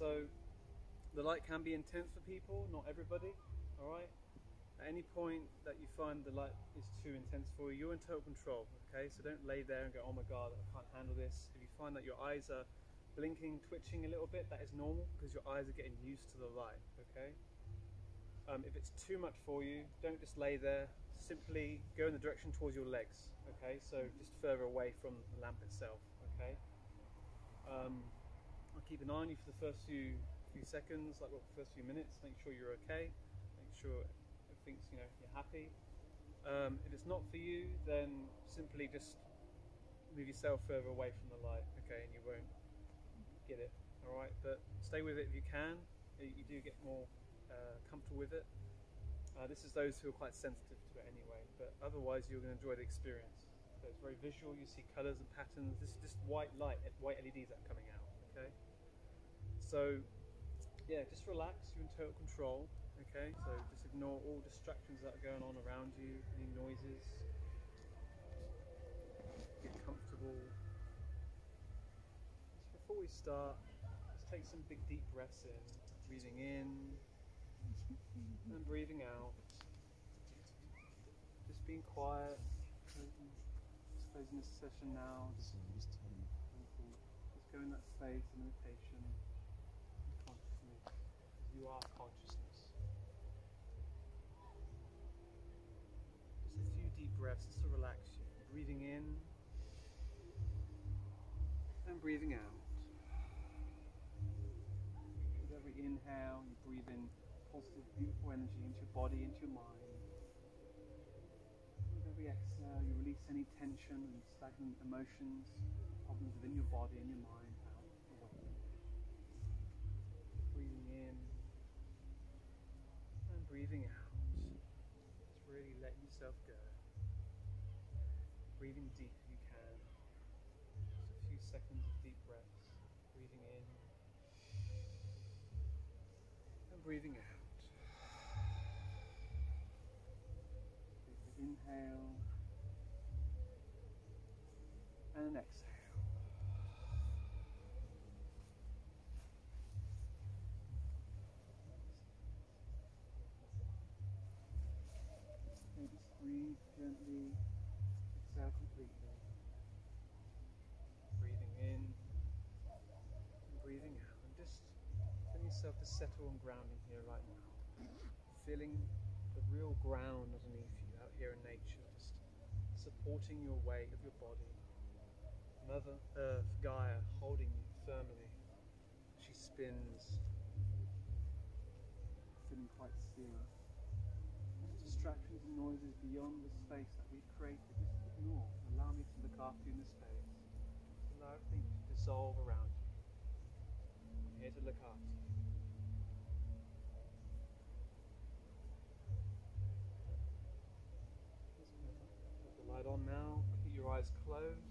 So the light can be intense for people, not everybody. All right. At any point that you find the light is too intense for you, you're in total control. Okay, so don't lay there and go, "Oh my God, I can't handle this." If you find that your eyes are blinking, twitching a little bit, that is normal because your eyes are getting used to the light. Okay. Um, if it's too much for you, don't just lay there. Simply go in the direction towards your legs. Okay, so just further away from the lamp itself. Okay. Um, I'll keep an eye on you for the first few few seconds, like well, first few minutes. Make sure you're okay. Make sure everything's you know you're happy. Um, if it's not for you, then simply just move yourself further away from the light. Okay, and you won't get it. All right, but stay with it if you can. You, you do get more uh, comfortable with it. Uh, this is those who are quite sensitive to it anyway, but otherwise you're going to enjoy the experience. So it's very visual. You see colours and patterns. This is just white light, white LEDs that are coming out. Okay, so yeah, just relax. You're in total control. Okay, so just ignore all distractions that are going on around you, any noises. Get comfortable. Just before we start, let's take some big deep breaths in, breathing in and breathing out. Just being quiet. Just closing this session now. Just, go in that space of meditation. You are consciousness. Just a few deep breaths just to relax you. Breathing in and breathing out. With every inhale, you breathe in positive, beautiful energy into your body, into your mind. With every exhale, you release any tension and stagnant emotions, problems within your body and your mind breathing out. Just really let yourself go. Breathing deep if you can. Just a few seconds of deep breaths. Breathing in and breathing out. Inhale gently, exhale completely. Breathing in and breathing out. And just Feeling yourself to settle and grounding here right now. Feeling the real ground underneath you out here in nature, just supporting your weight of your body. Mother Earth, Gaia, holding you firmly. She spins, feeling quite still. Distractions and noises beyond the space that we've created, just ignore. Allow me to look after you in this space. Allow everything to dissolve around you. I'm here to look after you. Put the light on now. Keep. Your eyes closed.